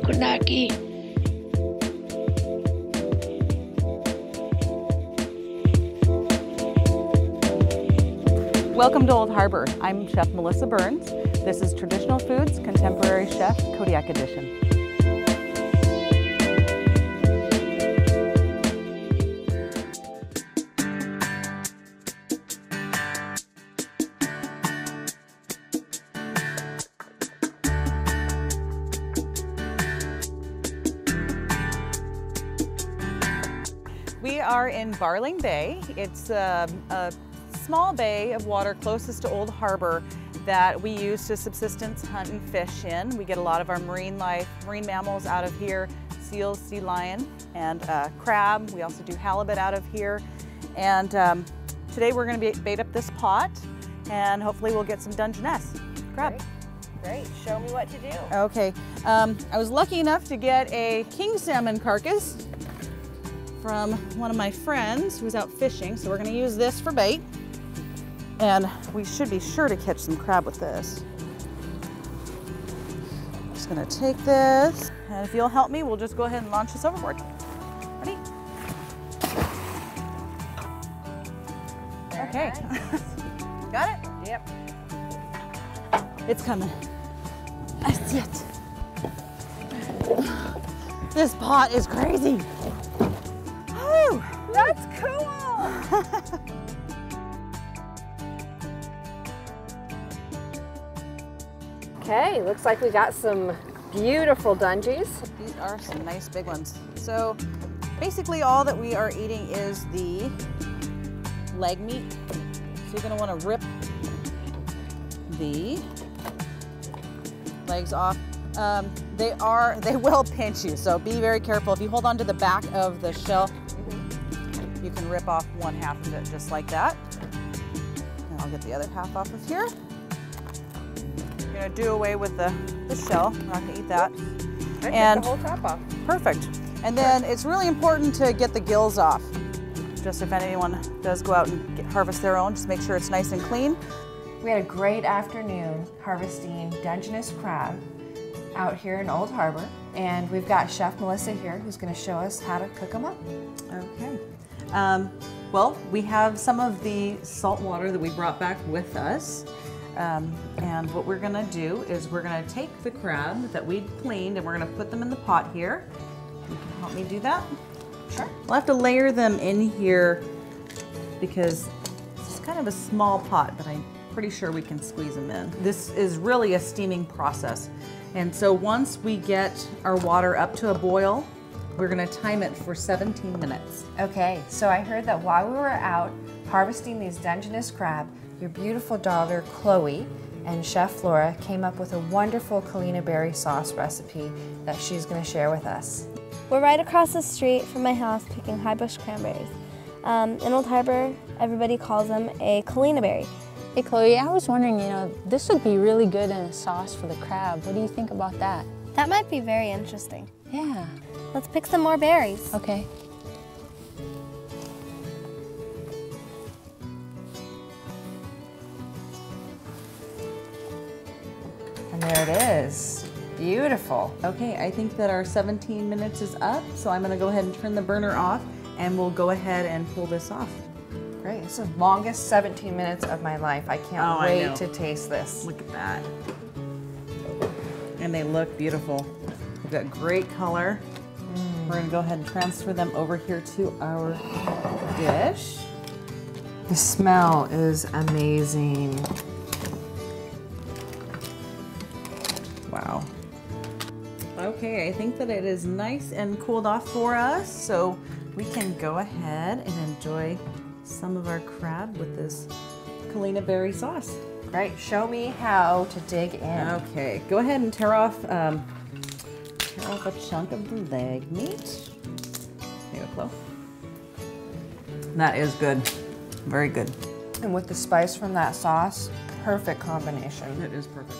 kunaki. Welcome to Old Harbor. I'm Chef Melissa Berns. This is Traditional Foods Contemporary Chef Kodiak Edition. We are in Barling Bay. It's a, a small bay of water closest to Old Harbor that we use to subsistence hunt and fish in. We get a lot of our marine life, marine mammals out of here, seals, sea lion, and uh, crab. We also do halibut out of here. And um, today we're gonna be, bait up this pot and hopefully we'll get some Dungeness crab. Great. Show me what to do. Okay, um, I was lucky enough to get a king salmon carcass from one of my friends who's out fishing. So we're gonna use this for bait. And we should be sure to catch some crab with this. Just gonna take this, and if you'll help me, we'll just go ahead and launch this overboard. Ready? Very Okay. nice. Got it? Yep. It's coming. I see it. This pot is crazy. Whew. That's cool. okay, looks like we got some beautiful dungies. These are some nice big ones. So basically all that we are eating is the leg meat. So you're gonna wanna rip the legs off. Um, they are, they will pinch you, so be very careful. If you hold on to the back of the shell, you can rip off one half of it just like that. And I'll get the other half off of here. You're gonna do away with the, the shell. We're not gonna eat that. I And- the whole top off. Perfect. And then it's really important to get the gills off. Just if anyone does go out and get, harvest their own, just make sure it's nice and clean. We had a great afternoon harvesting Dungeness crab out here in Old Harbor. And we've got Chef Melissa here who's going to show us how to cook them up. Okay. Um, well, we have some of the salt water that we brought back with us. Um, and what we're gonna do is we're gonna take the crab that we cleaned and we're gonna put them in the pot here. You can help me do that? Sure. We'll have to layer them in here because it's kind of a small pot, but I'm pretty sure we can squeeze them in. This is really a steaming process. And so once we get our water up to a boil, we're gonna time it for 17 minutes. Okay, so I heard that while we were out harvesting these Dungeness crab, your beautiful daughter Chloe and Chef Flora came up with a wonderful Kalina berry sauce recipe that she's going to share with us. We're right across the street from my house picking high bush cranberries. Um, in Old Harbor, everybody calls them a Kalina berry. Hey Chloe, I was wondering, you know, this would be really good in a sauce for the crab. What do you think about that? That might be very interesting. Yeah. Let's pick some more berries. Okay. And there it is. Beautiful. Okay, I think that our 17 minutes is up, so I'm gonna go ahead and turn the burner off and we'll go ahead and pull this off. Great. This is the longest 17 minutes of my life. I can't Oh, wait know. to taste this. Look at that. And they look beautiful. They've got great color. Mm. We're gonna go ahead and transfer them over here to our dish. The smell is amazing. Wow. Okay, I think that it is nice and cooled off for us, so we can go ahead and enjoy some of our crab with this Kalina berry sauce. Great. Show me how to dig in. Okay, go ahead and tear off um, tear off a chunk of the leg meat. Here you go. That is good. Very good. And with the spice from that sauce, perfect combination. It is perfect.